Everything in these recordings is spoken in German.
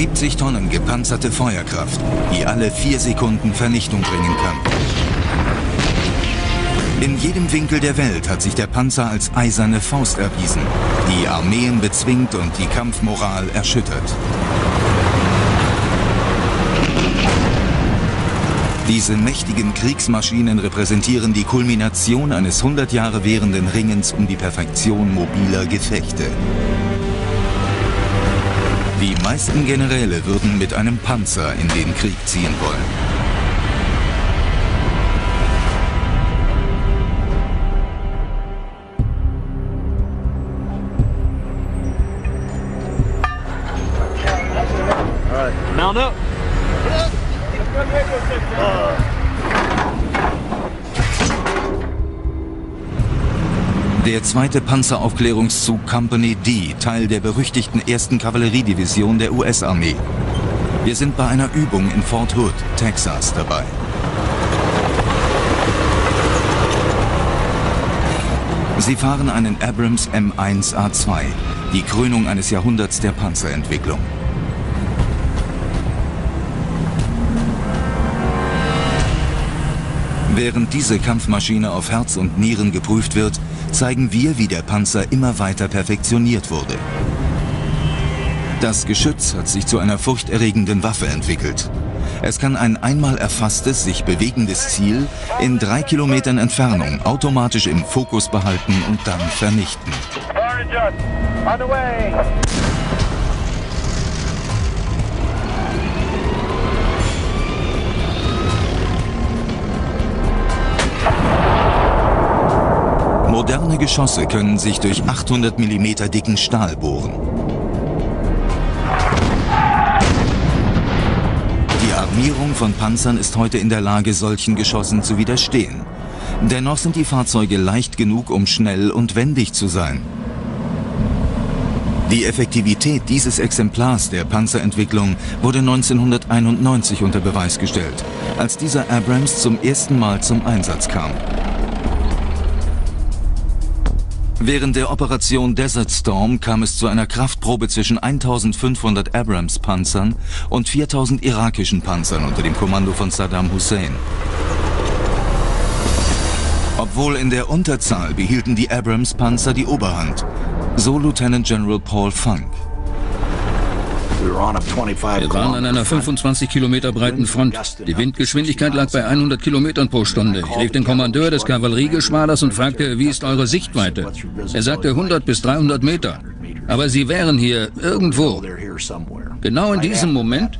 70 Tonnen gepanzerte Feuerkraft, die alle vier Sekunden Vernichtung bringen kann. In jedem Winkel der Welt hat sich der Panzer als eiserne Faust erwiesen, die Armeen bezwingt und die Kampfmoral erschüttert. Diese mächtigen Kriegsmaschinen repräsentieren die Kulmination eines 100 Jahre währenden Ringens um die Perfektion mobiler Gefechte. Die meisten Generäle würden mit einem Panzer in den Krieg ziehen wollen. Der zweite Panzeraufklärungszug Company D, Teil der berüchtigten ersten Kavalleriedivision der US-Armee. Wir sind bei einer Übung in Fort Hood, Texas dabei. Sie fahren einen Abrams M1A2, die Krönung eines Jahrhunderts der Panzerentwicklung. Während diese Kampfmaschine auf Herz und Nieren geprüft wird, zeigen wir, wie der Panzer immer weiter perfektioniert wurde. Das Geschütz hat sich zu einer furchterregenden Waffe entwickelt. Es kann ein einmal erfasstes, sich bewegendes Ziel in drei Kilometern Entfernung automatisch im Fokus behalten und dann vernichten. Moderne Geschosse können sich durch 800 mm dicken Stahl bohren. Die Armierung von Panzern ist heute in der Lage, solchen Geschossen zu widerstehen. Dennoch sind die Fahrzeuge leicht genug, um schnell und wendig zu sein. Die Effektivität dieses Exemplars der Panzerentwicklung wurde 1991 unter Beweis gestellt, als dieser Abrams zum ersten Mal zum Einsatz kam. Während der Operation Desert Storm kam es zu einer Kraftprobe zwischen 1500 Abrams-Panzern und 4000 irakischen Panzern unter dem Kommando von Saddam Hussein. Obwohl in der Unterzahl behielten die Abrams-Panzer die Oberhand, so Lieutenant General Paul Funk. Wir waren an einer 25 Kilometer breiten Front. Die Windgeschwindigkeit lag bei 100 Kilometern pro Stunde. Ich rief den Kommandeur des Kavalleriegeschwaders und fragte, wie ist eure Sichtweite? Er sagte 100 bis 300 Meter. Aber sie wären hier irgendwo. Genau in diesem Moment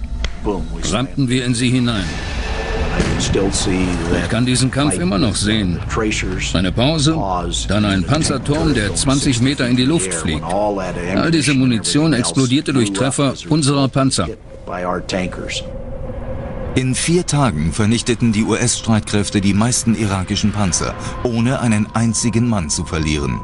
rammten wir in sie hinein. Ich kann diesen Kampf immer noch sehen. Eine Pause, dann ein Panzerturm, der 20 Meter in die Luft fliegt. All diese Munition explodierte durch Treffer unserer Panzer. In vier Tagen vernichteten die US-Streitkräfte die meisten irakischen Panzer, ohne einen einzigen Mann zu verlieren.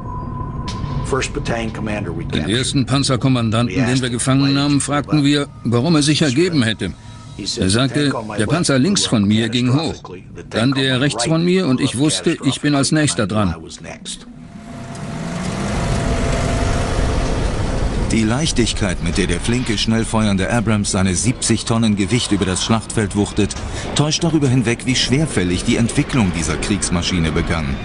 Den ersten Panzerkommandanten, den wir gefangen nahmen, fragten wir, warum er sich ergeben hätte. Er sagte, der Panzer links von mir ging hoch, dann der rechts von mir und ich wusste, ich bin als nächster dran. Die Leichtigkeit, mit der der flinke, schnell feuernde Abrams seine 70 Tonnen Gewicht über das Schlachtfeld wuchtet, täuscht darüber hinweg, wie schwerfällig die Entwicklung dieser Kriegsmaschine begann.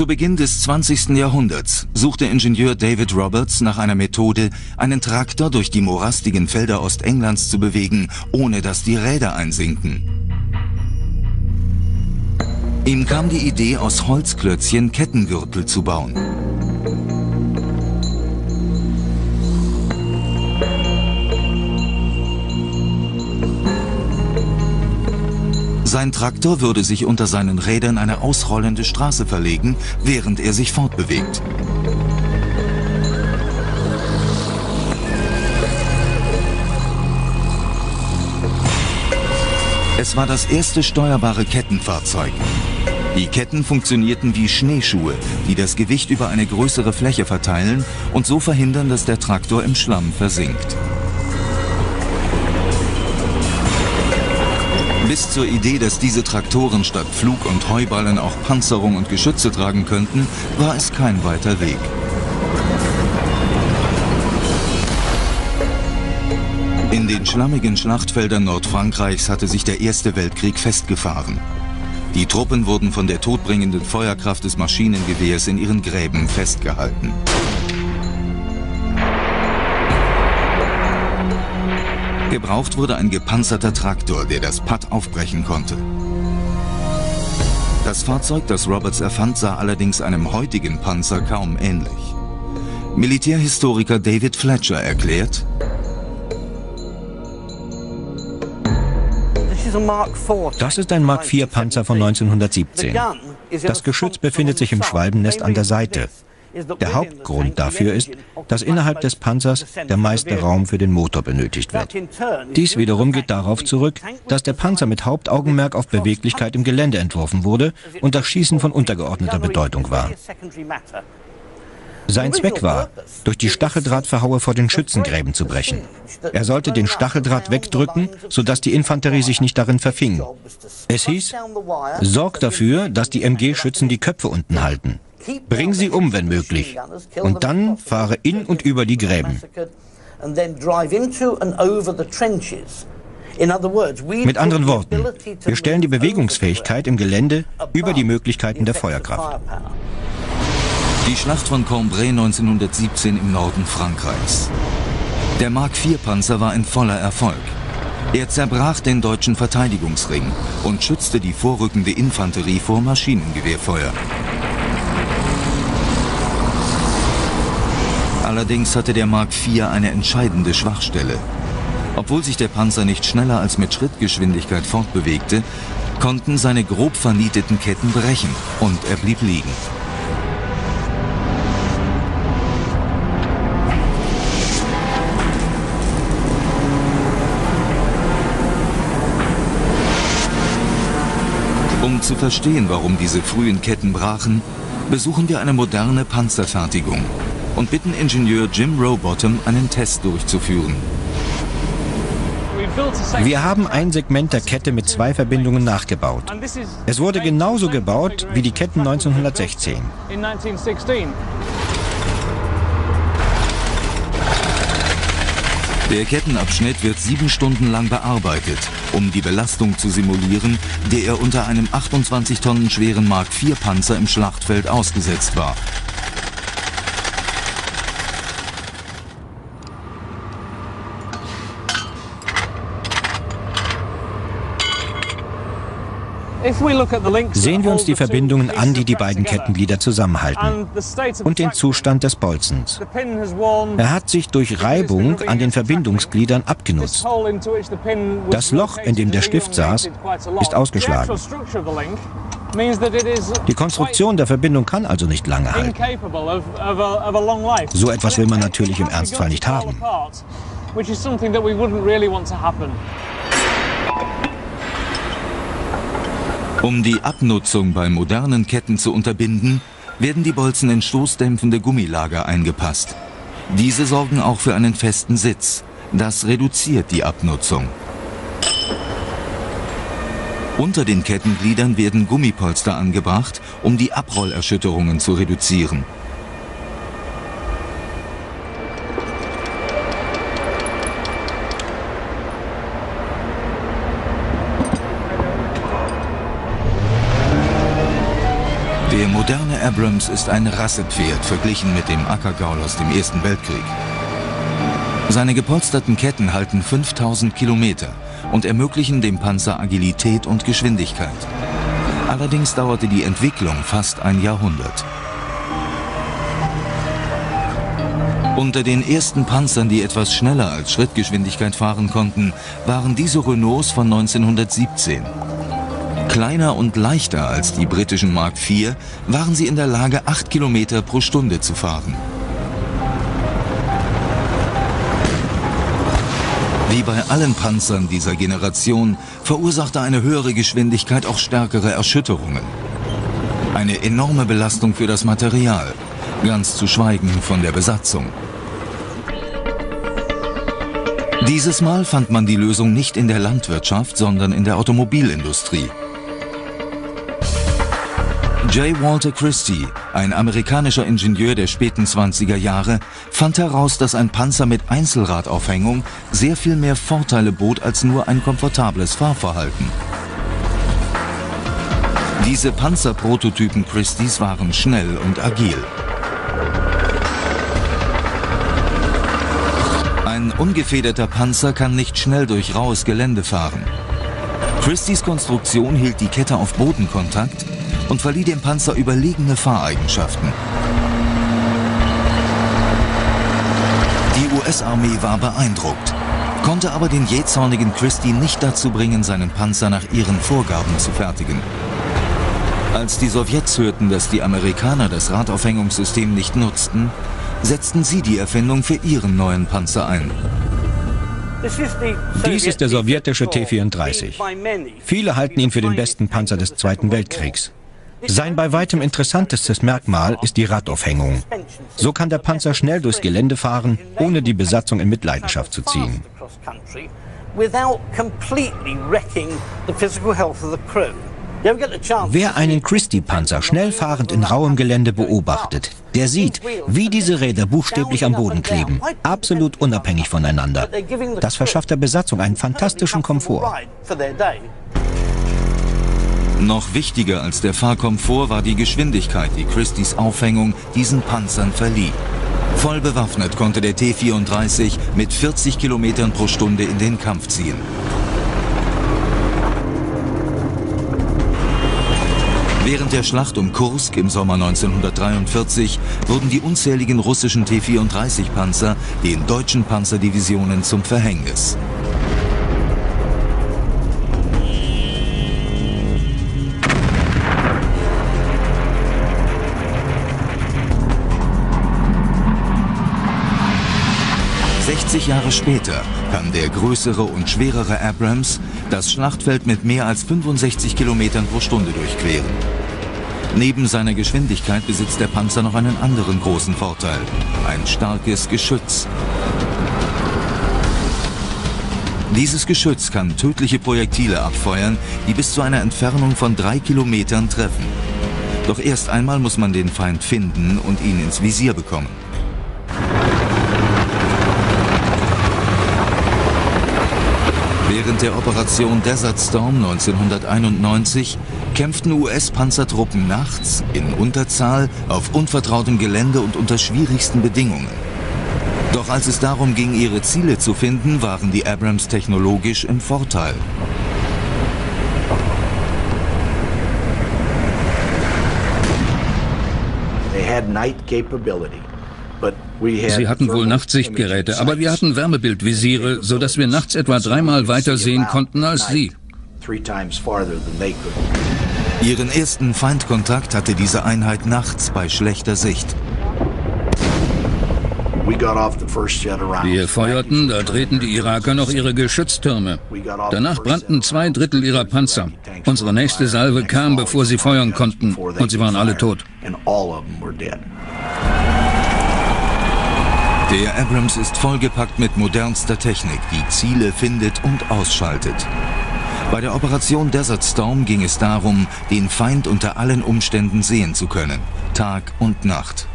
Zu Beginn des 20. Jahrhunderts suchte Ingenieur David Roberts nach einer Methode, einen Traktor durch die morastigen Felder Ostenglands zu bewegen, ohne dass die Räder einsinken. Ihm kam die Idee, aus Holzklötzchen Kettengürtel zu bauen. Sein Traktor würde sich unter seinen Rädern eine ausrollende Straße verlegen, während er sich fortbewegt. Es war das erste steuerbare Kettenfahrzeug. Die Ketten funktionierten wie Schneeschuhe, die das Gewicht über eine größere Fläche verteilen und so verhindern, dass der Traktor im Schlamm versinkt. Bis zur Idee, dass diese Traktoren statt Flug- und Heuballen auch Panzerung und Geschütze tragen könnten, war es kein weiter Weg. In den schlammigen Schlachtfeldern Nordfrankreichs hatte sich der Erste Weltkrieg festgefahren. Die Truppen wurden von der todbringenden Feuerkraft des Maschinengewehrs in ihren Gräben festgehalten. Gebraucht wurde ein gepanzerter Traktor, der das Patt aufbrechen konnte. Das Fahrzeug, das Roberts erfand, sah allerdings einem heutigen Panzer kaum ähnlich. Militärhistoriker David Fletcher erklärt, Das ist ein Mark IV Panzer von 1917. Das Geschütz befindet sich im Schwalbennest an der Seite. Der Hauptgrund dafür ist, dass innerhalb des Panzers der meiste Raum für den Motor benötigt wird. Dies wiederum geht darauf zurück, dass der Panzer mit Hauptaugenmerk auf Beweglichkeit im Gelände entworfen wurde und das Schießen von untergeordneter Bedeutung war. Sein Zweck war, durch die Stacheldrahtverhaue vor den Schützengräben zu brechen. Er sollte den Stacheldraht wegdrücken, sodass die Infanterie sich nicht darin verfing. Es hieß, sorg dafür, dass die MG-Schützen die Köpfe unten halten. Bring sie um, wenn möglich. Und dann fahre in und über die Gräben. Mit anderen Worten, wir stellen die Bewegungsfähigkeit im Gelände über die Möglichkeiten der Feuerkraft. Die Schlacht von Cambrai 1917 im Norden Frankreichs. Der Mark IV-Panzer war ein voller Erfolg. Er zerbrach den deutschen Verteidigungsring und schützte die vorrückende Infanterie vor Maschinengewehrfeuer. Allerdings hatte der Mark IV eine entscheidende Schwachstelle. Obwohl sich der Panzer nicht schneller als mit Schrittgeschwindigkeit fortbewegte, konnten seine grob vernieteten Ketten brechen und er blieb liegen. Um zu verstehen, warum diese frühen Ketten brachen, besuchen wir eine moderne Panzerfertigung und bitten Ingenieur Jim Rowbottom, einen Test durchzuführen. Wir haben ein Segment der Kette mit zwei Verbindungen nachgebaut. Es wurde genauso gebaut wie die Ketten 1916. Der Kettenabschnitt wird sieben Stunden lang bearbeitet, um die Belastung zu simulieren, der er unter einem 28 Tonnen schweren Mark IV Panzer im Schlachtfeld ausgesetzt war. Sehen wir uns die Verbindungen an, die die beiden Kettenglieder zusammenhalten und den Zustand des Bolzens. Er hat sich durch Reibung an den Verbindungsgliedern abgenutzt. Das Loch, in dem der Stift saß, ist ausgeschlagen. Die Konstruktion der Verbindung kann also nicht lange halten. So etwas will man natürlich im Ernstfall nicht haben. Um die Abnutzung bei modernen Ketten zu unterbinden, werden die Bolzen in stoßdämpfende Gummilager eingepasst. Diese sorgen auch für einen festen Sitz. Das reduziert die Abnutzung. Unter den Kettengliedern werden Gummipolster angebracht, um die Abrollerschütterungen zu reduzieren. Der moderne Abrams ist ein Rassepferd verglichen mit dem Ackergaul aus dem Ersten Weltkrieg. Seine gepolsterten Ketten halten 5000 Kilometer und ermöglichen dem Panzer Agilität und Geschwindigkeit. Allerdings dauerte die Entwicklung fast ein Jahrhundert. Unter den ersten Panzern, die etwas schneller als Schrittgeschwindigkeit fahren konnten, waren diese Renaults von 1917. Kleiner und leichter als die britischen Mark IV waren sie in der Lage, 8 Kilometer pro Stunde zu fahren. Wie bei allen Panzern dieser Generation verursachte eine höhere Geschwindigkeit auch stärkere Erschütterungen. Eine enorme Belastung für das Material, ganz zu schweigen von der Besatzung. Dieses Mal fand man die Lösung nicht in der Landwirtschaft, sondern in der Automobilindustrie. J. Walter Christie, ein amerikanischer Ingenieur der späten 20er Jahre, fand heraus, dass ein Panzer mit Einzelradaufhängung sehr viel mehr Vorteile bot als nur ein komfortables Fahrverhalten. Diese Panzerprototypen Christies waren schnell und agil. Ein ungefederter Panzer kann nicht schnell durch raues Gelände fahren. Christies Konstruktion hielt die Kette auf Bodenkontakt und verlieh dem Panzer überlegene Fahreigenschaften. Die US-Armee war beeindruckt, konnte aber den jähzornigen Christie nicht dazu bringen, seinen Panzer nach ihren Vorgaben zu fertigen. Als die Sowjets hörten, dass die Amerikaner das Radaufhängungssystem nicht nutzten, setzten sie die Erfindung für ihren neuen Panzer ein. Dies ist der sowjetische T-34. Viele halten ihn für den besten Panzer des Zweiten Weltkriegs. Sein bei weitem interessantestes Merkmal ist die Radaufhängung. So kann der Panzer schnell durchs Gelände fahren, ohne die Besatzung in Mitleidenschaft zu ziehen. Wer einen Christie-Panzer schnell fahrend in rauem Gelände beobachtet, der sieht, wie diese Räder buchstäblich am Boden kleben, absolut unabhängig voneinander. Das verschafft der Besatzung einen fantastischen Komfort. Noch wichtiger als der Fahrkomfort war die Geschwindigkeit, die Christies Aufhängung diesen Panzern verlieh. Voll bewaffnet konnte der T-34 mit 40 Kilometern pro Stunde in den Kampf ziehen. Während der Schlacht um Kursk im Sommer 1943 wurden die unzähligen russischen T-34-Panzer den deutschen Panzerdivisionen zum Verhängnis. Jahre später kann der größere und schwerere Abrams das Schlachtfeld mit mehr als 65 Kilometern pro Stunde durchqueren. Neben seiner Geschwindigkeit besitzt der Panzer noch einen anderen großen Vorteil. Ein starkes Geschütz. Dieses Geschütz kann tödliche Projektile abfeuern, die bis zu einer Entfernung von drei Kilometern treffen. Doch erst einmal muss man den Feind finden und ihn ins Visier bekommen. Während der Operation Desert Storm 1991 kämpften US-Panzertruppen nachts in Unterzahl auf unvertrautem Gelände und unter schwierigsten Bedingungen. Doch als es darum ging, ihre Ziele zu finden, waren die Abrams technologisch im Vorteil. They had night capability. Sie hatten wohl Nachtsichtgeräte, aber wir hatten Wärmebildvisiere, sodass wir nachts etwa dreimal weiter sehen konnten als Sie. Ihren ersten Feindkontakt hatte diese Einheit nachts bei schlechter Sicht. Wir feuerten, da drehten die Iraker noch ihre Geschütztürme. Danach brannten zwei Drittel ihrer Panzer. Unsere nächste Salve kam, bevor sie feuern konnten, und sie waren alle tot. Der Abrams ist vollgepackt mit modernster Technik, die Ziele findet und ausschaltet. Bei der Operation Desert Storm ging es darum, den Feind unter allen Umständen sehen zu können, Tag und Nacht.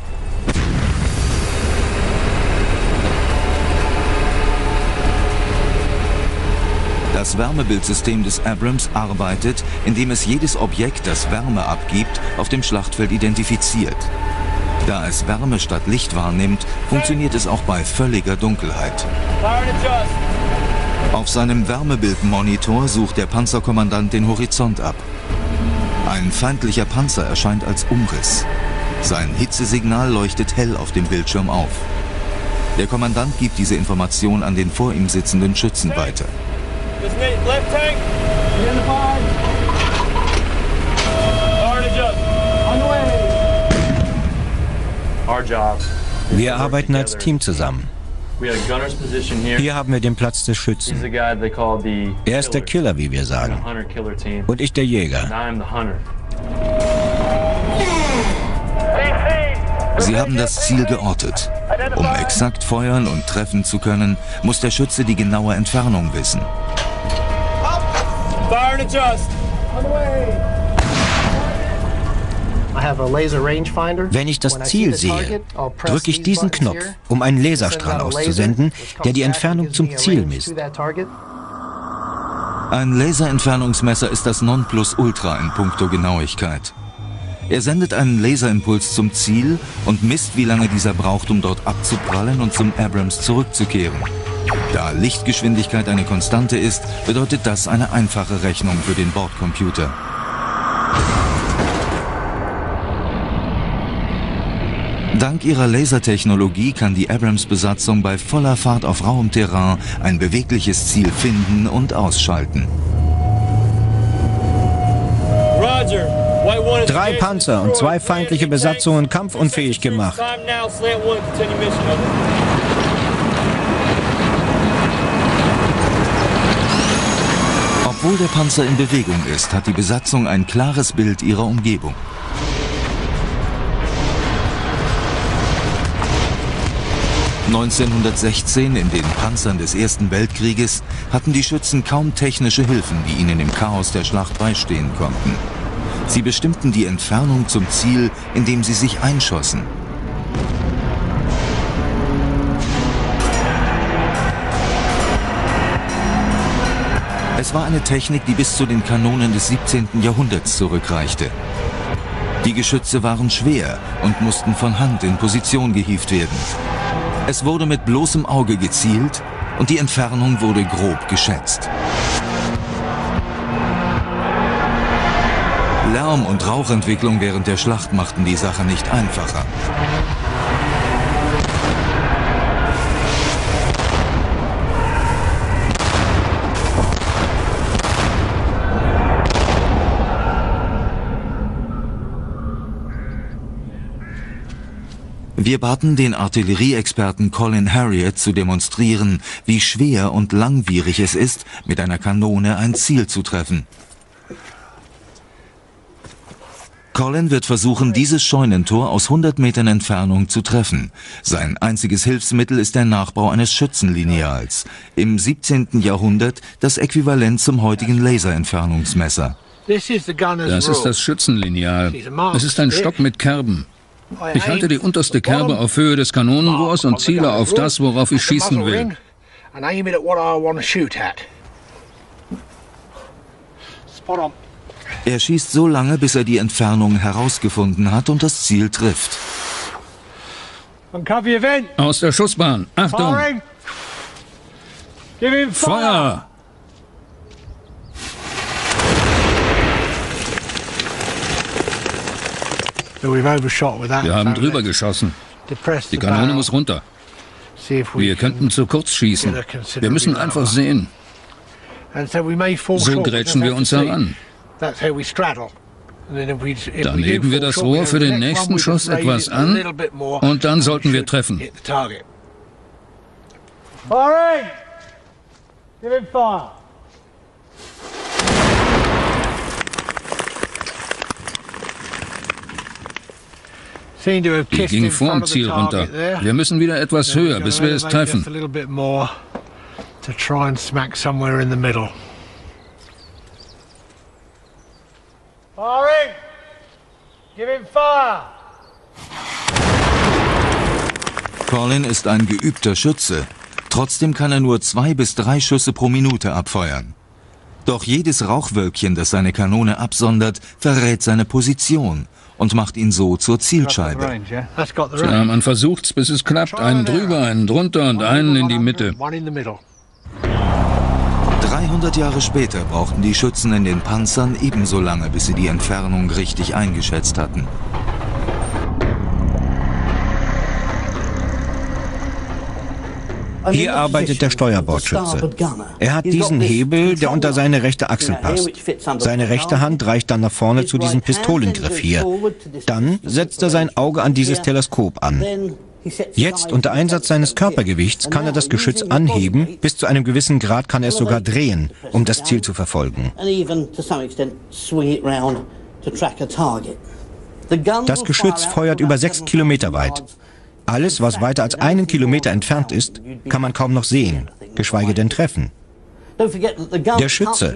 Das Wärmebildsystem des Abrams arbeitet, indem es jedes Objekt, das Wärme abgibt, auf dem Schlachtfeld identifiziert. Da es Wärme statt Licht wahrnimmt, funktioniert es auch bei völliger Dunkelheit. Auf seinem Wärmebildmonitor sucht der Panzerkommandant den Horizont ab. Ein feindlicher Panzer erscheint als Umriss. Sein Hitzesignal leuchtet hell auf dem Bildschirm auf. Der Kommandant gibt diese Information an den vor ihm sitzenden Schützen weiter. Wir arbeiten als Team zusammen. Hier haben wir den Platz des Schützen. Er ist der Killer, wie wir sagen. Und ich der Jäger. Sie haben das Ziel geortet. Um exakt feuern und treffen zu können, muss der Schütze die genaue Entfernung wissen. Wenn ich das Ziel sehe, drücke ich diesen Knopf, um einen Laserstrahl auszusenden, der die Entfernung zum Ziel misst. Ein Laserentfernungsmesser ist das Nonplusultra in puncto Genauigkeit. Er sendet einen Laserimpuls zum Ziel und misst, wie lange dieser braucht, um dort abzuprallen und zum Abrams zurückzukehren. Da Lichtgeschwindigkeit eine Konstante ist, bedeutet das eine einfache Rechnung für den Bordcomputer. Dank ihrer Lasertechnologie kann die Abrams-Besatzung bei voller Fahrt auf rauem Terrain ein bewegliches Ziel finden und ausschalten. Drei Panzer und zwei feindliche Besatzungen kampfunfähig gemacht. Obwohl der Panzer in Bewegung ist, hat die Besatzung ein klares Bild ihrer Umgebung. 1916 in den Panzern des Ersten Weltkrieges hatten die Schützen kaum technische Hilfen, die ihnen im Chaos der Schlacht beistehen konnten. Sie bestimmten die Entfernung zum Ziel, indem sie sich einschossen. Es war eine Technik, die bis zu den Kanonen des 17. Jahrhunderts zurückreichte. Die Geschütze waren schwer und mussten von Hand in Position gehievt werden. Es wurde mit bloßem Auge gezielt und die Entfernung wurde grob geschätzt. Lärm und Rauchentwicklung während der Schlacht machten die Sache nicht einfacher. Wir baten den Artillerieexperten Colin Harriet zu demonstrieren, wie schwer und langwierig es ist, mit einer Kanone ein Ziel zu treffen. Colin wird versuchen, dieses Scheunentor aus 100 Metern Entfernung zu treffen. Sein einziges Hilfsmittel ist der Nachbau eines Schützenlineals. Im 17. Jahrhundert das Äquivalent zum heutigen Laserentfernungsmesser. Das ist das Schützenlineal. Es ist ein Stock mit Kerben. Ich halte die unterste Kerbe auf Höhe des Kanonenrohrs und ziele auf das, worauf ich schießen will. Er schießt so lange, bis er die Entfernung herausgefunden hat und das Ziel trifft. Aus der Schussbahn. Achtung! Feuer! Wir haben drüber geschossen. Die Kanone muss runter. Wir könnten zu kurz schießen. Wir müssen einfach sehen. So grätschen wir uns heran. Dann heben wir das Rohr für den nächsten Schuss etwas an und dann sollten wir treffen. Firing! Give him fire! Die ging vorm Ziel runter. Wir müssen wieder etwas höher, bis wir es treffen. Colin ist ein geübter Schütze. Trotzdem kann er nur zwei bis drei Schüsse pro Minute abfeuern. Doch jedes Rauchwölkchen, das seine Kanone absondert, verrät seine Position und macht ihn so zur Zielscheibe. Ja, man versucht's, bis es klappt. Einen drüber, einen drunter und einen in die Mitte. 300 Jahre später brauchten die Schützen in den Panzern ebenso lange, bis sie die Entfernung richtig eingeschätzt hatten. Hier arbeitet der Steuerbordschütze. Er hat diesen Hebel, der unter seine rechte Achsel passt. Seine rechte Hand reicht dann nach vorne zu diesem Pistolengriff hier. Dann setzt er sein Auge an dieses Teleskop an. Jetzt, unter Einsatz seines Körpergewichts, kann er das Geschütz anheben, bis zu einem gewissen Grad kann er es sogar drehen, um das Ziel zu verfolgen. Das Geschütz feuert über sechs Kilometer weit. Alles, was weiter als einen Kilometer entfernt ist, kann man kaum noch sehen, geschweige denn treffen. Der Schütze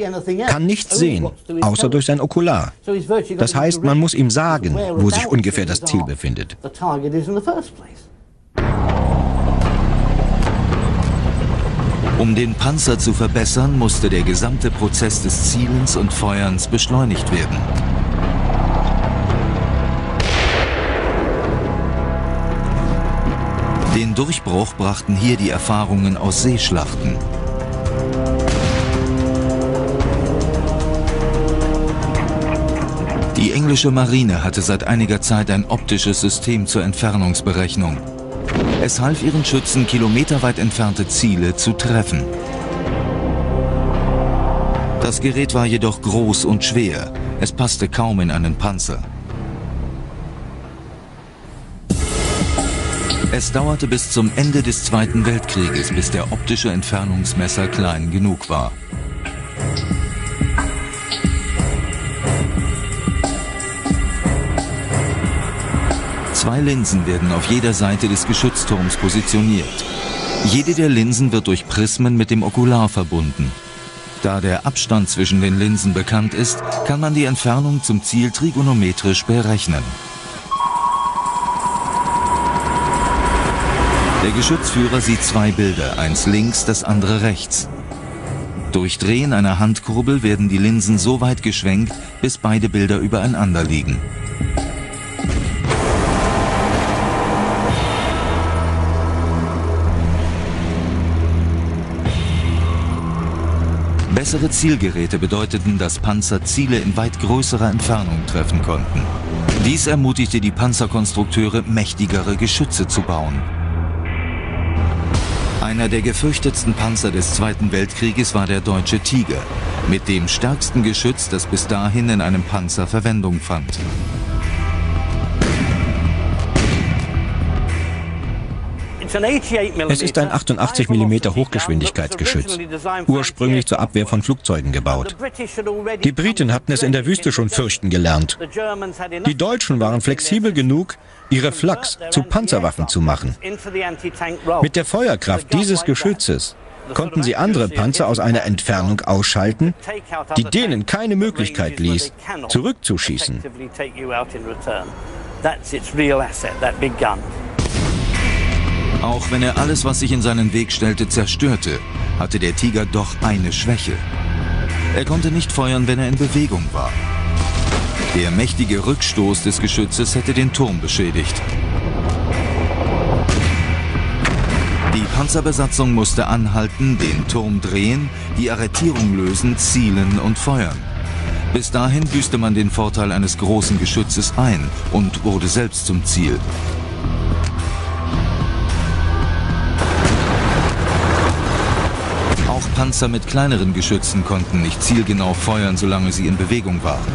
kann nichts sehen, außer durch sein Okular. Das heißt, man muss ihm sagen, wo sich ungefähr das Ziel befindet. Um den Panzer zu verbessern, musste der gesamte Prozess des Zielens und Feuerns beschleunigt werden. Den Durchbruch brachten hier die Erfahrungen aus Seeschlachten. Die englische Marine hatte seit einiger Zeit ein optisches System zur Entfernungsberechnung. Es half ihren Schützen, kilometerweit entfernte Ziele zu treffen. Das Gerät war jedoch groß und schwer. Es passte kaum in einen Panzer. Es dauerte bis zum Ende des Zweiten Weltkrieges, bis der optische Entfernungsmesser klein genug war. Zwei Linsen werden auf jeder Seite des Geschützturms positioniert. Jede der Linsen wird durch Prismen mit dem Okular verbunden. Da der Abstand zwischen den Linsen bekannt ist, kann man die Entfernung zum Ziel trigonometrisch berechnen. Der Geschützführer sieht zwei Bilder, eins links, das andere rechts. Durch Drehen einer Handkurbel werden die Linsen so weit geschwenkt, bis beide Bilder übereinander liegen. Bessere Zielgeräte bedeuteten, dass Panzer Ziele in weit größerer Entfernung treffen konnten. Dies ermutigte die Panzerkonstrukteure, mächtigere Geschütze zu bauen. Einer der gefürchtetsten Panzer des Zweiten Weltkrieges war der deutsche Tiger, mit dem stärksten Geschütz, das bis dahin in einem Panzer Verwendung fand. Es ist ein 88 mm Hochgeschwindigkeitsgeschütz, ursprünglich zur Abwehr von Flugzeugen gebaut. Die Briten hatten es in der Wüste schon fürchten gelernt. Die Deutschen waren flexibel genug, ihre Flaks zu Panzerwaffen zu machen. Mit der Feuerkraft dieses Geschützes konnten sie andere Panzer aus einer Entfernung ausschalten, die denen keine Möglichkeit ließ, zurückzuschießen. Auch wenn er alles, was sich in seinen Weg stellte, zerstörte, hatte der Tiger doch eine Schwäche. Er konnte nicht feuern, wenn er in Bewegung war. Der mächtige Rückstoß des Geschützes hätte den Turm beschädigt. Die Panzerbesatzung musste anhalten, den Turm drehen, die Arretierung lösen, zielen und feuern. Bis dahin büßte man den Vorteil eines großen Geschützes ein und wurde selbst zum Ziel. Panzer mit kleineren Geschützen konnten nicht zielgenau feuern, solange sie in Bewegung waren.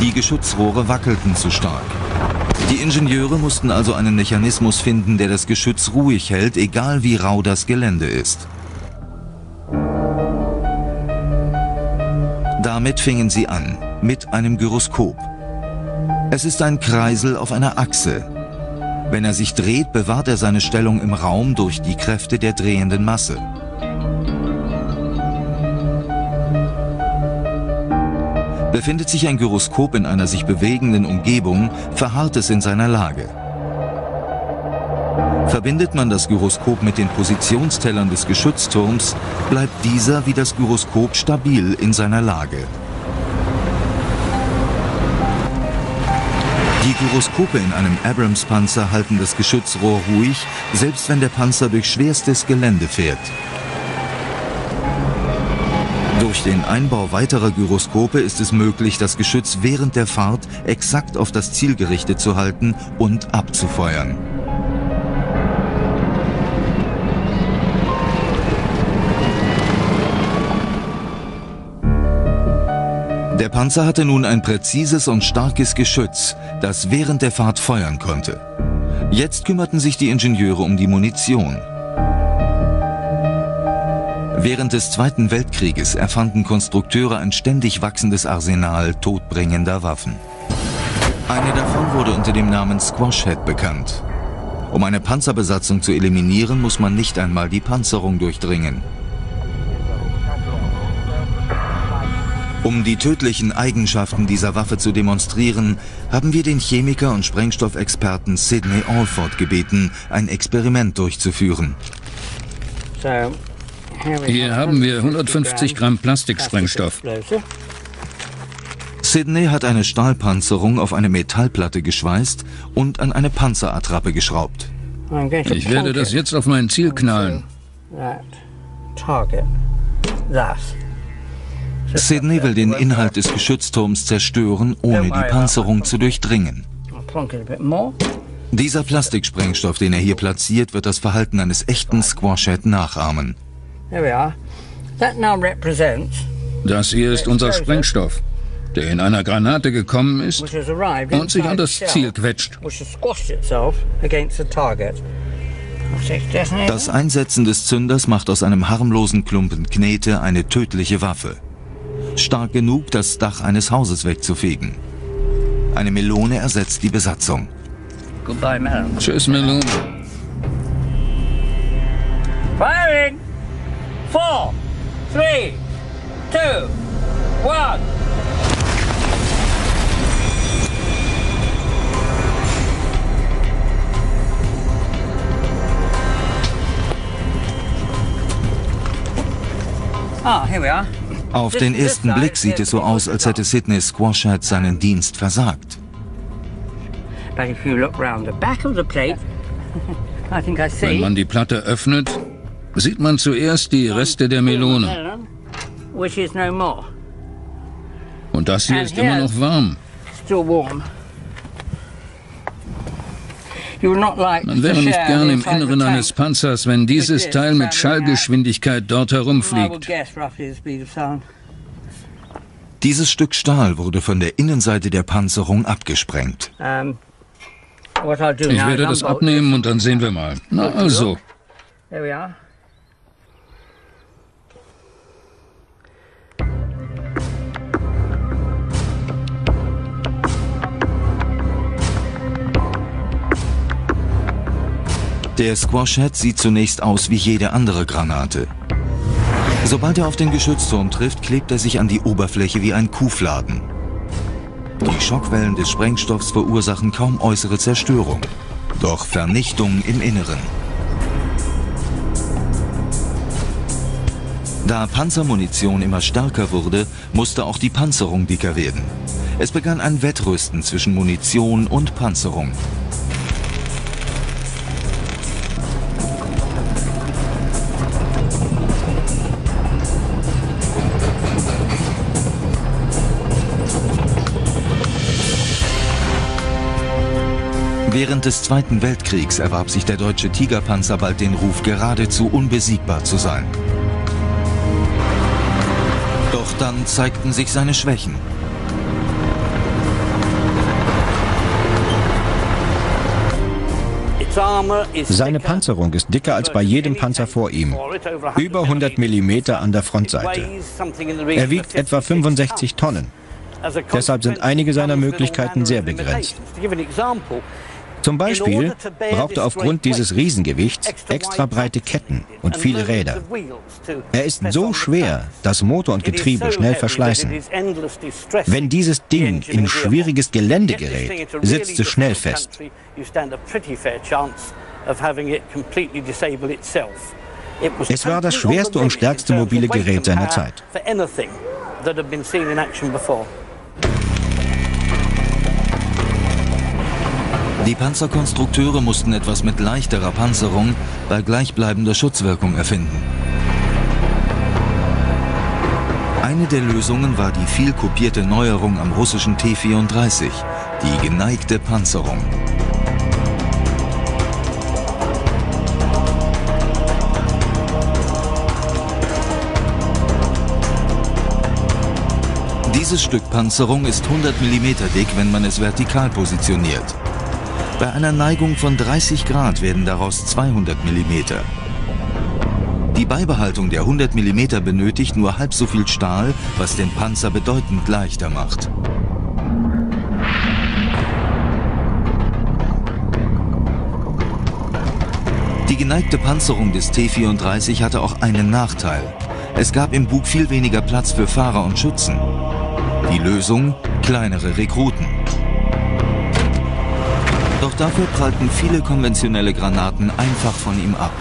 Die Geschützrohre wackelten zu stark. Die Ingenieure mussten also einen Mechanismus finden, der das Geschütz ruhig hält, egal wie rau das Gelände ist. Damit fingen sie an, mit einem Gyroskop. Es ist ein Kreisel auf einer Achse. Wenn er sich dreht, bewahrt er seine Stellung im Raum durch die Kräfte der drehenden Masse. Befindet sich ein Gyroskop in einer sich bewegenden Umgebung, verharrt es in seiner Lage. Verbindet man das Gyroskop mit den Positionstellern des Geschützturms, bleibt dieser wie das Gyroskop stabil in seiner Lage. Die Gyroskope in einem Abrams-Panzer halten das Geschützrohr ruhig, selbst wenn der Panzer durch schwerstes Gelände fährt. Durch den Einbau weiterer Gyroskope ist es möglich, das Geschütz während der Fahrt exakt auf das Ziel gerichtet zu halten und abzufeuern. Der Panzer hatte nun ein präzises und starkes Geschütz, das während der Fahrt feuern konnte. Jetzt kümmerten sich die Ingenieure um die Munition. Während des Zweiten Weltkrieges erfanden Konstrukteure ein ständig wachsendes Arsenal todbringender Waffen. Eine davon wurde unter dem Namen Squashhead bekannt. Um eine Panzerbesatzung zu eliminieren, muss man nicht einmal die Panzerung durchdringen. Um die tödlichen Eigenschaften dieser Waffe zu demonstrieren, haben wir den Chemiker und Sprengstoffexperten Sidney Alford gebeten, ein Experiment durchzuführen. Hier haben wir 150 Gramm Plastiksprengstoff. Sidney hat eine Stahlpanzerung auf eine Metallplatte geschweißt und an eine Panzerattrappe geschraubt. Ich werde das jetzt auf mein Ziel knallen. Sidney will den Inhalt des Geschützturms zerstören, ohne die Panzerung zu durchdringen. Dieser Plastiksprengstoff, den er hier platziert, wird das Verhalten eines echten Squashhead nachahmen. Das hier ist unser Sprengstoff, der in einer Granate gekommen ist und sich an das Ziel quetscht. Das Einsetzen des Zünders macht aus einem harmlosen Klumpen Knete eine tödliche Waffe. Stark genug, das Dach eines Hauses wegzufegen. Eine Melone ersetzt die Besatzung. Goodbye. Tschüss, Melone. Firing! Four, three, two, one. Ah, here we are. Auf den ersten Blick sieht es so aus, als hätte Sidney Squashhead seinen Dienst versagt. Wenn man die Platte öffnet, sieht man zuerst die Reste der Melone. Und das hier ist immer noch warm. Man wäre nicht gern im Inneren eines Panzers, wenn dieses Teil mit Schallgeschwindigkeit dort herumfliegt. Dieses Stück Stahl wurde von der Innenseite der Panzerung abgesprengt. Ich werde das abnehmen und dann sehen wir mal. Na also. Der Squashhead sieht zunächst aus wie jede andere Granate. Sobald er auf den Geschützturm trifft, klebt er sich an die Oberfläche wie ein Kuhfladen. Die Schockwellen des Sprengstoffs verursachen kaum äußere Zerstörung, doch Vernichtung im Inneren. Da Panzermunition immer stärker wurde, musste auch die Panzerung dicker werden. Es begann ein Wettrüsten zwischen Munition und Panzerung. Während des Zweiten Weltkriegs erwarb sich der deutsche Tigerpanzer bald den Ruf, geradezu unbesiegbar zu sein. Doch dann zeigten sich seine Schwächen. Seine Panzerung ist dicker als bei jedem Panzer vor ihm. Über 100 mm an der Frontseite. Er wiegt etwa 65 Tonnen. Deshalb sind einige seiner Möglichkeiten sehr begrenzt. Zum Beispiel braucht er aufgrund dieses Riesengewichts extra breite Ketten und viele Räder. Er ist so schwer, dass Motor und Getriebe schnell verschleißen. Wenn dieses Ding in schwieriges Gelände gerät, sitzt es schnell fest. Es war das schwerste und stärkste mobile Gerät seiner Zeit. Die Panzerkonstrukteure mussten etwas mit leichterer Panzerung bei gleichbleibender Schutzwirkung erfinden. Eine der Lösungen war die viel kopierte Neuerung am russischen T-34, die geneigte Panzerung. Dieses Stück Panzerung ist 100 mm dick, wenn man es vertikal positioniert. Bei einer Neigung von 30 Grad werden daraus 200 mm. Die Beibehaltung der 100 mm benötigt nur halb so viel Stahl, was den Panzer bedeutend leichter macht. Die geneigte Panzerung des T-34 hatte auch einen Nachteil. Es gab im Bug viel weniger Platz für Fahrer und Schützen. Die Lösung? Kleinere Rekruten. Dafür prallten viele konventionelle Granaten einfach von ihm ab.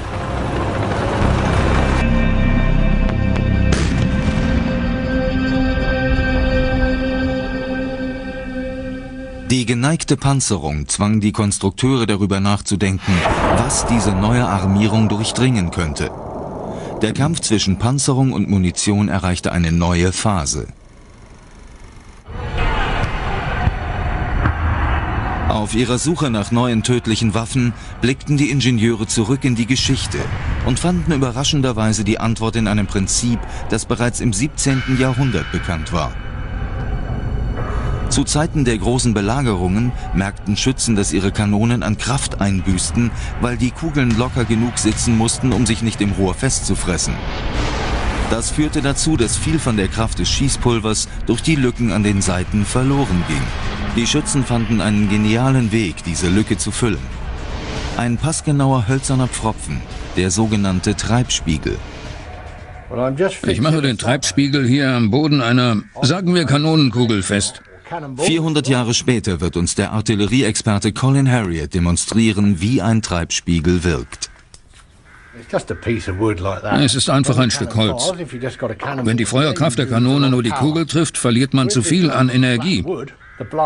Die geneigte Panzerung zwang die Konstrukteure darüber nachzudenken, was diese neue Armierung durchdringen könnte. Der Kampf zwischen Panzerung und Munition erreichte eine neue Phase. Auf ihrer Suche nach neuen tödlichen Waffen blickten die Ingenieure zurück in die Geschichte und fanden überraschenderweise die Antwort in einem Prinzip, das bereits im 17. Jahrhundert bekannt war. Zu Zeiten der großen Belagerungen merkten Schützen, dass ihre Kanonen an Kraft einbüßten, weil die Kugeln locker genug sitzen mussten, um sich nicht im Rohr festzufressen. Das führte dazu, dass viel von der Kraft des Schießpulvers durch die Lücken an den Seiten verloren ging. Die Schützen fanden einen genialen Weg, diese Lücke zu füllen. Ein passgenauer hölzerner Pfropfen, der sogenannte Treibspiegel. Ich mache den Treibspiegel hier am Boden einer, sagen wir, Kanonenkugel fest. 400 Jahre später wird uns der Artillerieexperte Colin Harriet demonstrieren, wie ein Treibspiegel wirkt. Es ist einfach ein Stück Holz. Wenn die Feuerkraft der Kanone nur die Kugel trifft, verliert man zu viel an Energie.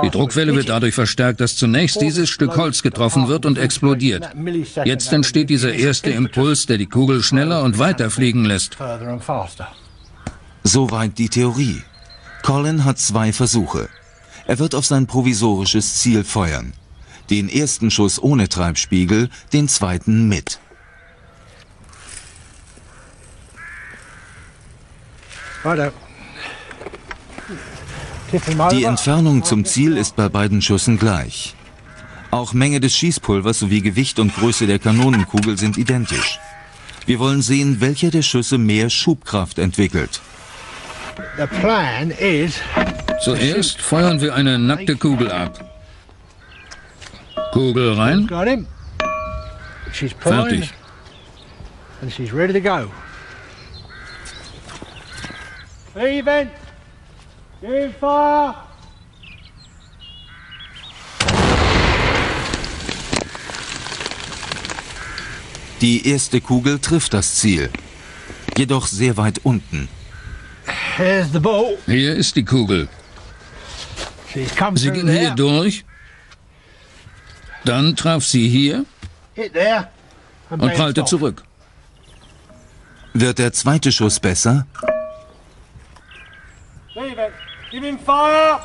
Die Druckwelle wird dadurch verstärkt, dass zunächst dieses Stück Holz getroffen wird und explodiert. Jetzt entsteht dieser erste Impuls, der die Kugel schneller und weiter fliegen lässt. Soweit die Theorie. Colin hat zwei Versuche. Er wird auf sein provisorisches Ziel feuern. Den ersten Schuss ohne Treibspiegel, den zweiten mit. Die Entfernung zum Ziel ist bei beiden Schüssen gleich. Auch Menge des Schießpulvers sowie Gewicht und Größe der Kanonenkugel sind identisch. Wir wollen sehen, welcher der Schüsse mehr Schubkraft entwickelt. Zuerst feuern wir eine nackte Kugel ab. Kugel rein. Fertig. Steven! Give fire! Die erste Kugel trifft das Ziel, jedoch sehr weit unten. Hier ist die Kugel. Sie ging hier durch. Dann traf sie hier und prallte zurück. Wird der zweite Schuss besser? Give him fire!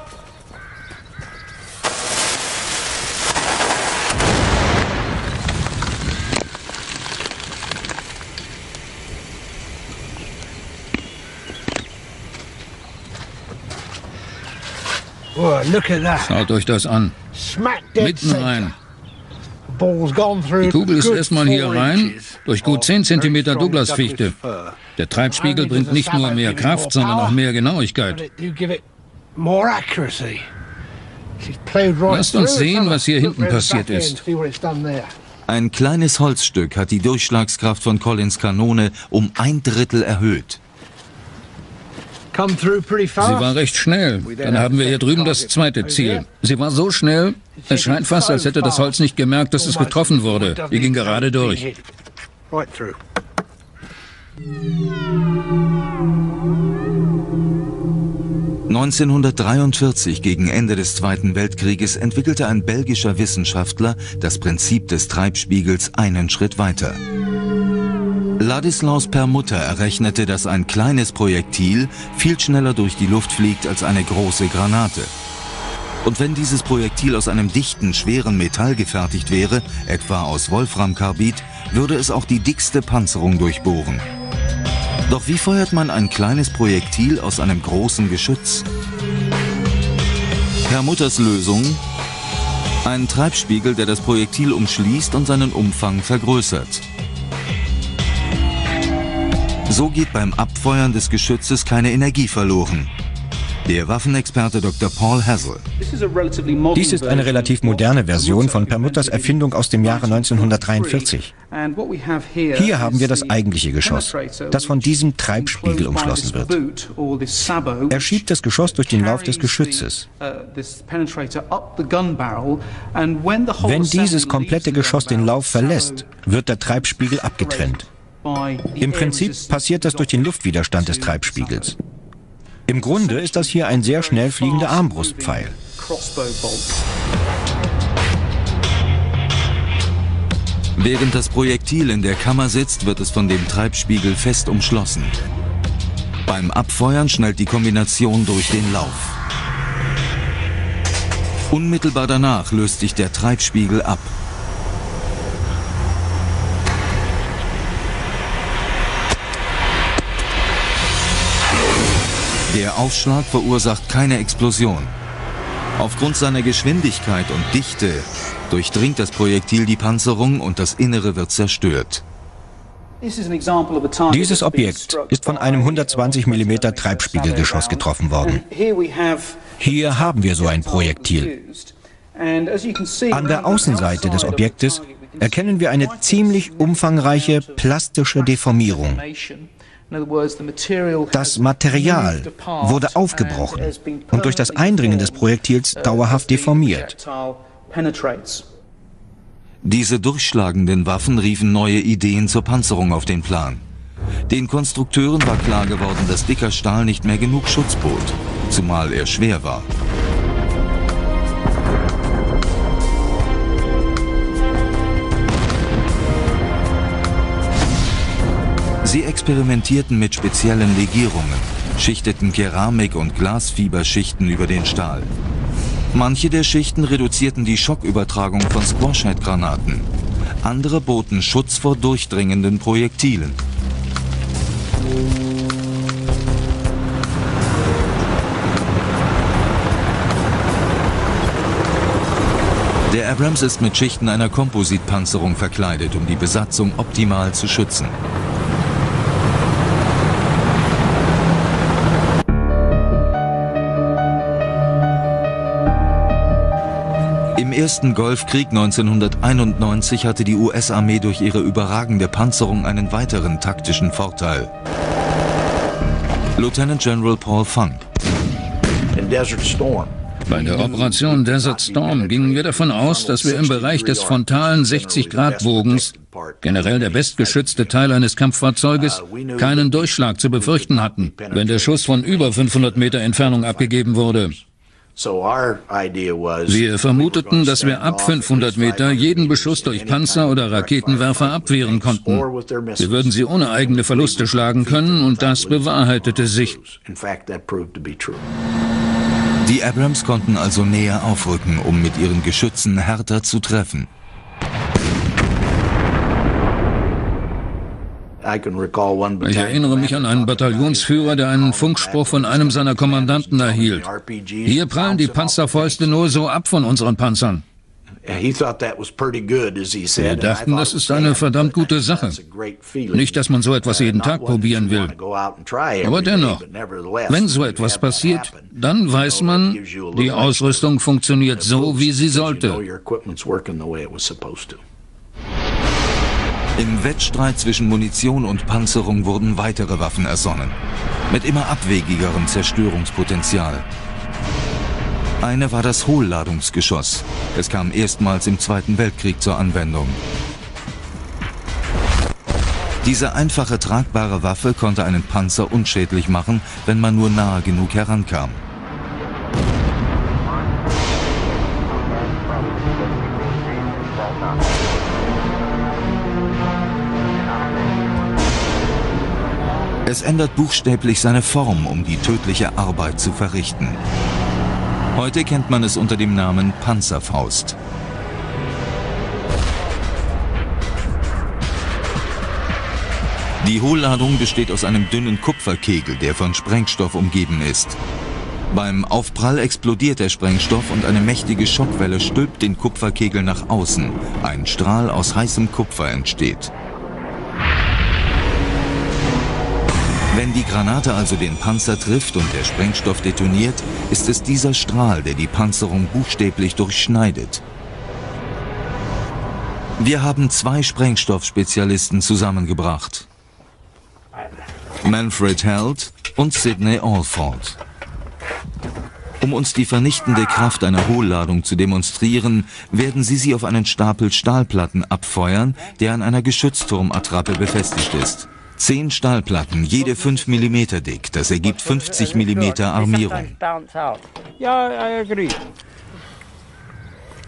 Schaut euch das an. Mitten rein. Die Kugel ist erstmal hier rein, durch gut 10 cm Douglas-Fichte. Der Treibspiegel bringt nicht nur mehr Kraft, sondern auch mehr Genauigkeit. Lasst uns sehen, was hier hinten passiert ist. Ein kleines Holzstück hat die Durchschlagskraft von Collins Kanone um ein Drittel erhöht. Sie war recht schnell. Dann haben wir hier drüben das zweite Ziel. Sie war so schnell, es scheint fast, als hätte das Holz nicht gemerkt, dass es getroffen wurde. Die ging gerade durch. 1943, gegen Ende des Zweiten Weltkrieges, entwickelte ein belgischer Wissenschaftler das Prinzip des Treibspiegels einen Schritt weiter. Ladislaus Permutter errechnete, dass ein kleines Projektil viel schneller durch die Luft fliegt als eine große Granate. Und wenn dieses Projektil aus einem dichten, schweren Metall gefertigt wäre, etwa aus Wolframkarbid, würde es auch die dickste Panzerung durchbohren. Doch wie feuert man ein kleines Projektil aus einem großen Geschütz? Permutters Lösung? Ein Treibspiegel, der das Projektil umschließt und seinen Umfang vergrößert. So geht beim Abfeuern des Geschützes keine Energie verloren. Der Waffenexperte Dr. Paul Hazel. Dies ist eine relativ moderne Version von Permutters Erfindung aus dem Jahre 1943. Hier haben wir das eigentliche Geschoss, das von diesem Treibspiegel umschlossen wird. Er schiebt das Geschoss durch den Lauf des Geschützes. Wenn dieses komplette Geschoss den Lauf verlässt, wird der Treibspiegel abgetrennt. Im Prinzip passiert das durch den Luftwiderstand des Treibspiegels. Im Grunde ist das hier ein sehr schnell fliegender Armbrustpfeil. Während das Projektil in der Kammer sitzt, wird es von dem Treibspiegel fest umschlossen. Beim Abfeuern schnellt die Kombination durch den Lauf. Unmittelbar danach löst sich der Treibspiegel ab. Der Aufschlag verursacht keine Explosion. Aufgrund seiner Geschwindigkeit und Dichte durchdringt das Projektil die Panzerung und das Innere wird zerstört. Dieses Objekt ist von einem 120 mm Treibspiegelgeschoss getroffen worden. Hier haben wir so ein Projektil. An der Außenseite des Objektes erkennen wir eine ziemlich umfangreiche plastische Deformierung. Das Material wurde aufgebrochen und durch das Eindringen des Projektils dauerhaft deformiert. Diese durchschlagenden Waffen riefen neue Ideen zur Panzerung auf den Plan. Den Konstrukteuren war klar geworden, dass dicker Stahl nicht mehr genug Schutz bot, zumal er schwer war. Experimentierten mit speziellen Legierungen, schichteten Keramik- und Glasfieberschichten über den Stahl. Manche der Schichten reduzierten die Schockübertragung von Squashhead-Granaten. Andere boten Schutz vor durchdringenden Projektilen. Der Abrams ist mit Schichten einer Kompositpanzerung verkleidet, um die Besatzung optimal zu schützen. Ersten Golfkrieg 1991 hatte die US-Armee durch ihre überragende Panzerung einen weiteren taktischen Vorteil. Lieutenant General Paul Funk. Bei der Operation Desert Storm gingen wir davon aus, dass wir im Bereich des frontalen 60-Grad-Bogens, generell der bestgeschützte Teil eines Kampffahrzeuges, keinen Durchschlag zu befürchten hatten, wenn der Schuss von über 500 Meter Entfernung abgegeben wurde. Wir vermuteten, dass wir ab 500 Meter jeden Beschuss durch Panzer oder Raketenwerfer abwehren konnten. Wir würden sie ohne eigene Verluste schlagen können und das bewahrheitete sich. Die Abrams konnten also näher aufrücken, um mit ihren Geschützen härter zu treffen. Ich erinnere mich an einen Bataillonsführer, der einen Funkspruch von einem seiner Kommandanten erhielt. Hier prallen die Panzerfäuste nur so ab von unseren Panzern. Wir dachten, das ist eine verdammt gute Sache. Nicht, dass man so etwas jeden Tag probieren will. Aber dennoch, wenn so etwas passiert, dann weiß man, die Ausrüstung funktioniert so, wie sie sollte. Im Wettstreit zwischen Munition und Panzerung wurden weitere Waffen ersonnen, mit immer abwegigerem Zerstörungspotenzial. Eine war das Hohlladungsgeschoss. Es kam erstmals im Zweiten Weltkrieg zur Anwendung. Diese einfache tragbare Waffe konnte einen Panzer unschädlich machen, wenn man nur nahe genug herankam. Es ändert buchstäblich seine Form, um die tödliche Arbeit zu verrichten. Heute kennt man es unter dem Namen Panzerfaust. Die Hohlladung besteht aus einem dünnen Kupferkegel, der von Sprengstoff umgeben ist. Beim Aufprall explodiert der Sprengstoff und eine mächtige Schockwelle stülpt den Kupferkegel nach außen. Ein Strahl aus heißem Kupfer entsteht. Wenn die Granate also den Panzer trifft und der Sprengstoff detoniert, ist es dieser Strahl, der die Panzerung buchstäblich durchschneidet. Wir haben zwei Sprengstoffspezialisten zusammengebracht. Manfred Held und Sidney Alford. Um uns die vernichtende Kraft einer Hohlladung zu demonstrieren, werden sie sie auf einen Stapel Stahlplatten abfeuern, der an einer Geschützturmattrappe befestigt ist. Zehn Stahlplatten, jede 5 mm dick. Das ergibt 50 mm Armierung.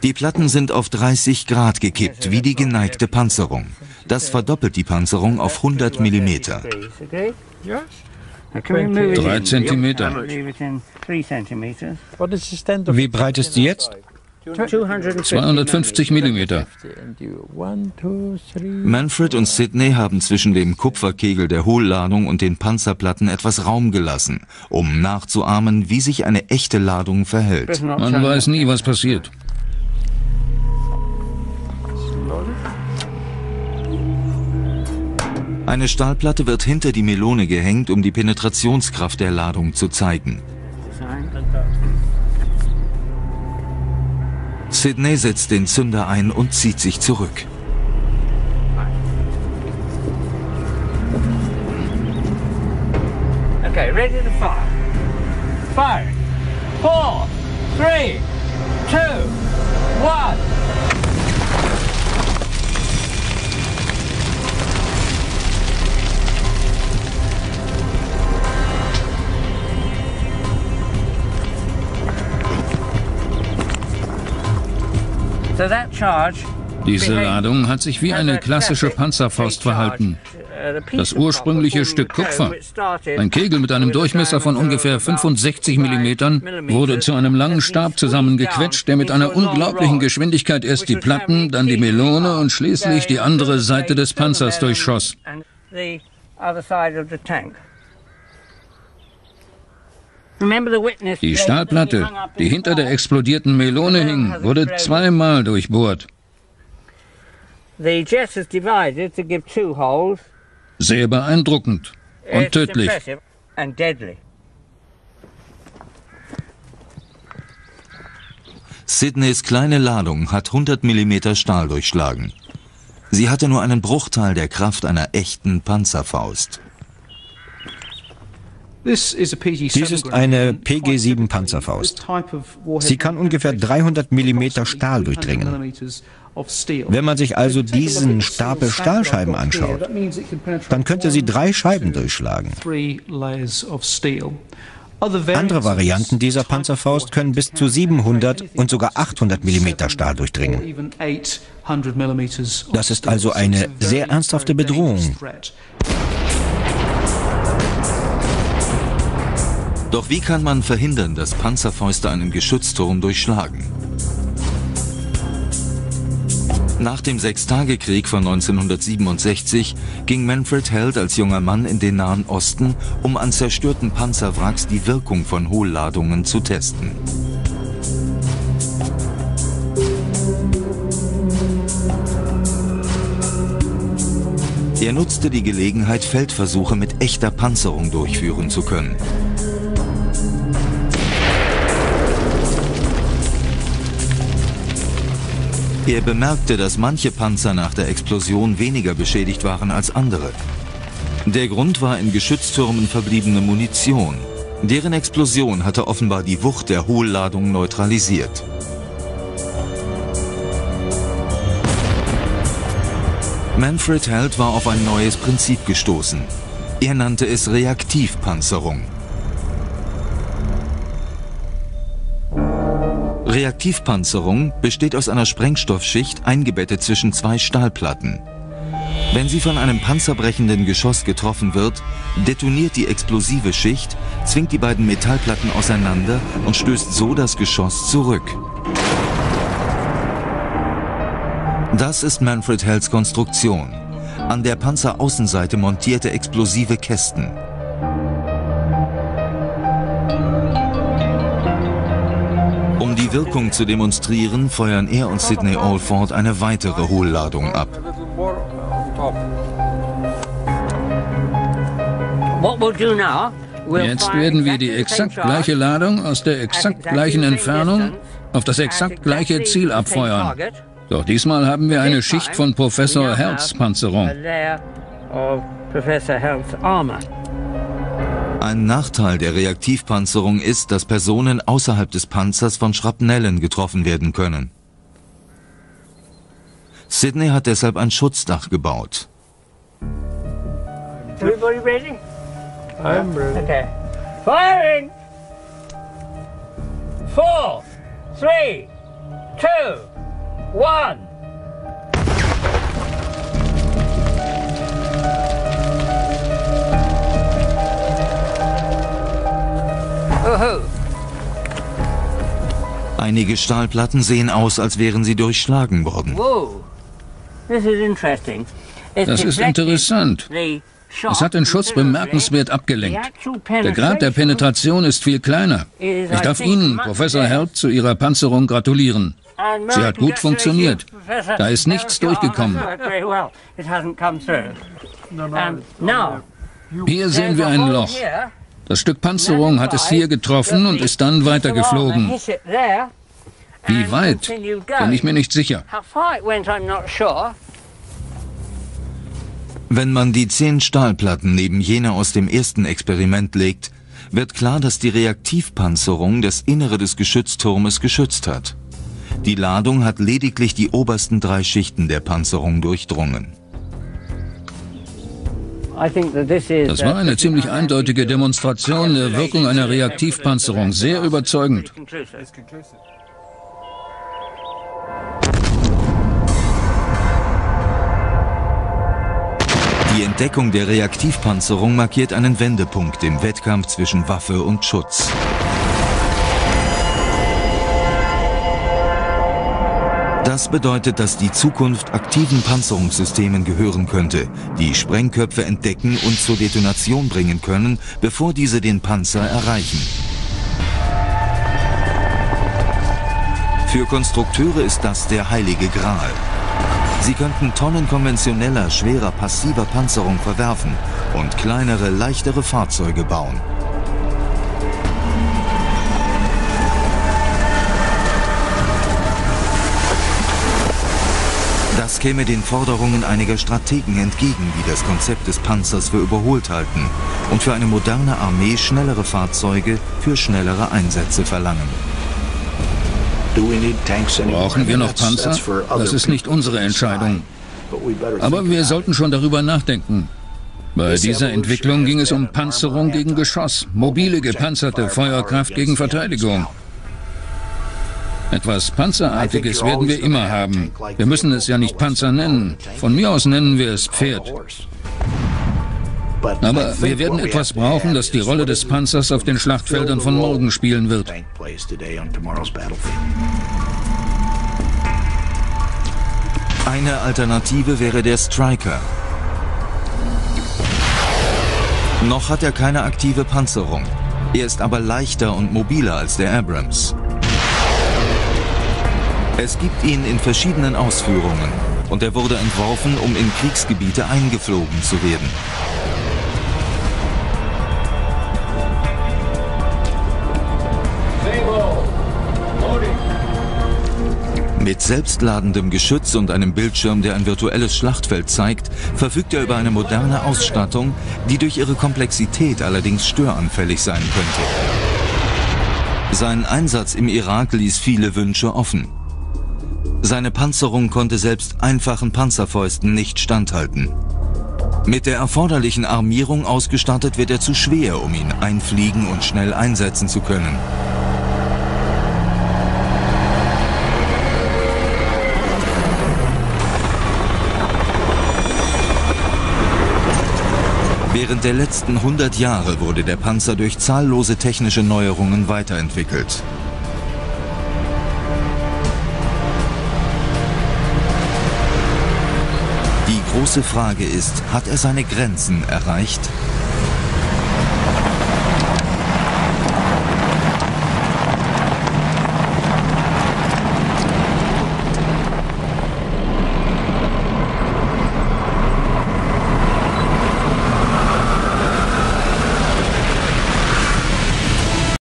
Die Platten sind auf 30 Grad gekippt, wie die geneigte Panzerung. Das verdoppelt die Panzerung auf 100 mm. Drei Zentimeter. Wie breit ist sie jetzt? 250 Millimeter. Manfred und Sidney haben zwischen dem Kupferkegel der Hohlladung und den Panzerplatten etwas Raum gelassen, um nachzuahmen, wie sich eine echte Ladung verhält. Man weiß nie, was passiert. Eine Stahlplatte wird hinter die Melone gehängt, um die Penetrationskraft der Ladung zu zeigen. Sidney setzt den Zünder ein und zieht sich zurück. Okay, ready to fire. Five, four, three, two, one. Diese Ladung hat sich wie eine klassische Panzerfaust verhalten. Das ursprüngliche Stück Kupfer, ein Kegel mit einem Durchmesser von ungefähr 65 mm, wurde zu einem langen Stab zusammengequetscht, der mit einer unglaublichen Geschwindigkeit erst die Platten, dann die Melone und schließlich die andere Seite des Panzers durchschoss. Die Stahlplatte, die hinter der explodierten Melone hing, wurde zweimal durchbohrt. Sehr beeindruckend und tödlich. Sydneys kleine Ladung hat 100 mm Stahl durchschlagen. Sie hatte nur einen Bruchteil der Kraft einer echten Panzerfaust. Dies ist eine PG-7 Panzerfaust. Sie kann ungefähr 300 mm Stahl durchdringen. Wenn man sich also diesen Stapel Stahlscheiben anschaut, dann könnte sie drei Scheiben durchschlagen. Andere Varianten dieser Panzerfaust können bis zu 700 und sogar 800 mm Stahl durchdringen. Das ist also eine sehr ernsthafte Bedrohung. Doch wie kann man verhindern, dass Panzerfäuste einen Geschützturm durchschlagen? Nach dem Sechstagekrieg von 1967 ging Manfred Held als junger Mann in den Nahen Osten, um an zerstörten Panzerwracks die Wirkung von Hohlladungen zu testen. Er nutzte die Gelegenheit, Feldversuche mit echter Panzerung durchführen zu können. Er bemerkte, dass manche Panzer nach der Explosion weniger beschädigt waren als andere. Der Grund war in Geschütztürmen verbliebene Munition. Deren Explosion hatte offenbar die Wucht der Hohlladung neutralisiert. Manfred Held war auf ein neues Prinzip gestoßen. Er nannte es Reaktivpanzerung. Reaktivpanzerung besteht aus einer Sprengstoffschicht eingebettet zwischen zwei Stahlplatten. Wenn sie von einem panzerbrechenden Geschoss getroffen wird, detoniert die explosive Schicht, zwingt die beiden Metallplatten auseinander und stößt so das Geschoss zurück. Das ist Manfred Hells Konstruktion. An der Panzeraußenseite montierte explosive Kästen. Wirkung zu demonstrieren, feuern er und Sidney Alford eine weitere Hohlladung ab. Jetzt werden wir die exakt gleiche Ladung aus der exakt gleichen Entfernung auf das exakt gleiche Ziel abfeuern. Doch diesmal haben wir eine Schicht von Professor Hertz Panzerung. Ein Nachteil der Reaktivpanzerung ist, dass Personen außerhalb des Panzers von Schrapnellen getroffen werden können. Sydney hat deshalb ein Schutzdach gebaut. Everybody ready? I'm ready. Okay. Firing! Four, three, two, one. Einige Stahlplatten sehen aus, als wären sie durchschlagen worden. Das ist interessant. Es hat den Schutz bemerkenswert abgelenkt. Der Grad der Penetration ist viel kleiner. Ich darf Ihnen, Professor Held, zu Ihrer Panzerung gratulieren. Sie hat gut funktioniert. Da ist nichts durchgekommen. Hier sehen wir ein Loch. Das Stück Panzerung hat es hier getroffen und ist dann weitergeflogen. Wie weit? Bin ich mir nicht sicher. Wenn man die zehn Stahlplatten neben jene aus dem ersten Experiment legt, wird klar, dass die Reaktivpanzerung das Innere des Geschützturmes geschützt hat. Die Ladung hat lediglich die obersten drei Schichten der Panzerung durchdrungen. Das war eine ziemlich eindeutige Demonstration der Wirkung einer Reaktivpanzerung, sehr überzeugend. Die Entdeckung der Reaktivpanzerung markiert einen Wendepunkt im Wettkampf zwischen Waffe und Schutz. Das bedeutet, dass die Zukunft aktiven Panzerungssystemen gehören könnte, die Sprengköpfe entdecken und zur Detonation bringen können, bevor diese den Panzer erreichen. Für Konstrukteure ist das der heilige Gral. Sie könnten Tonnen konventioneller, schwerer, passiver Panzerung verwerfen und kleinere, leichtere Fahrzeuge bauen. Das käme den Forderungen einiger Strategen entgegen, die das Konzept des Panzers für überholt halten und für eine moderne Armee schnellere Fahrzeuge für schnellere Einsätze verlangen. Brauchen wir noch Panzer? Das ist nicht unsere Entscheidung. Aber wir sollten schon darüber nachdenken. Bei dieser Entwicklung ging es um Panzerung gegen Geschoss, mobile gepanzerte Feuerkraft gegen Verteidigung. Etwas Panzerartiges werden wir immer haben. Wir müssen es ja nicht Panzer nennen. Von mir aus nennen wir es Pferd. Aber wir werden etwas brauchen, das die Rolle des Panzers auf den Schlachtfeldern von morgen spielen wird. Eine Alternative wäre der Striker. Noch hat er keine aktive Panzerung. Er ist aber leichter und mobiler als der Abrams. Es gibt ihn in verschiedenen Ausführungen und er wurde entworfen, um in Kriegsgebiete eingeflogen zu werden. Mit selbstladendem Geschütz und einem Bildschirm, der ein virtuelles Schlachtfeld zeigt, verfügt er über eine moderne Ausstattung, die durch ihre Komplexität allerdings störanfällig sein könnte. Sein Einsatz im Irak ließ viele Wünsche offen. Seine Panzerung konnte selbst einfachen Panzerfäusten nicht standhalten. Mit der erforderlichen Armierung ausgestattet wird er zu schwer, um ihn einfliegen und schnell einsetzen zu können. Während der letzten 100 Jahre wurde der Panzer durch zahllose technische Neuerungen weiterentwickelt. Große Frage ist, hat er seine Grenzen erreicht?